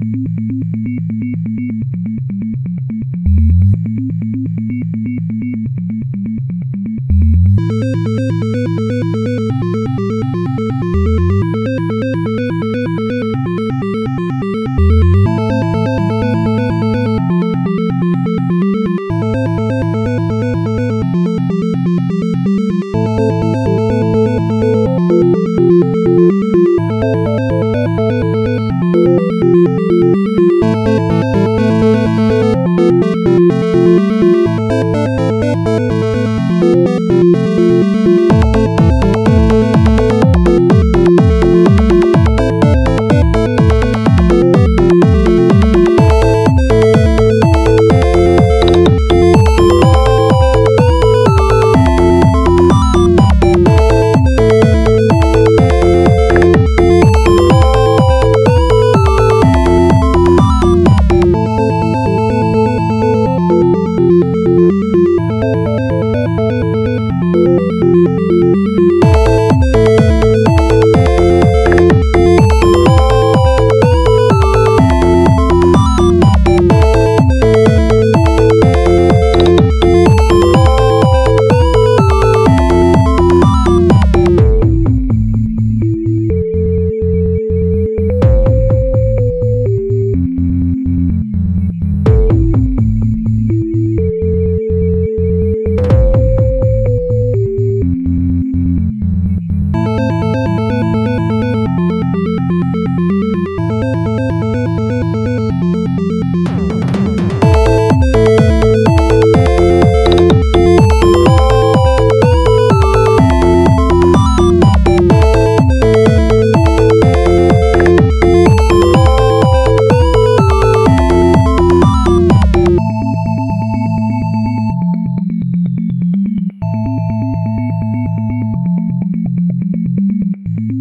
Thank you.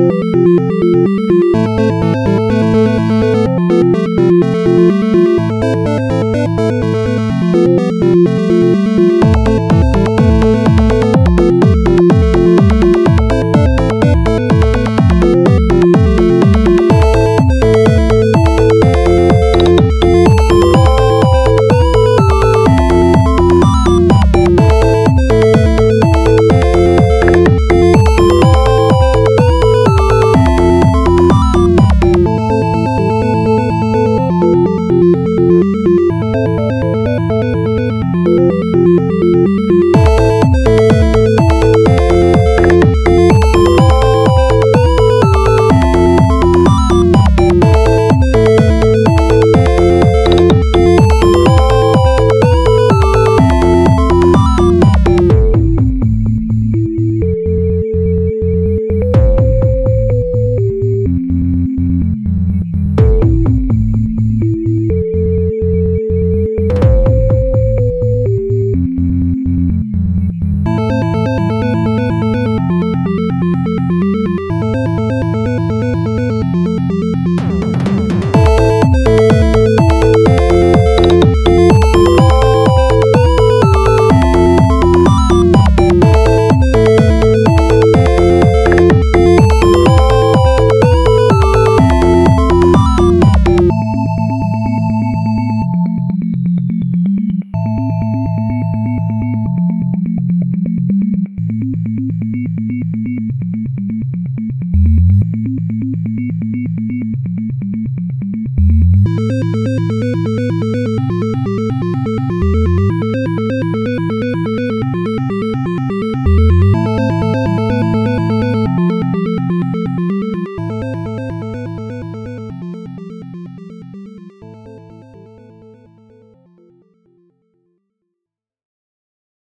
Música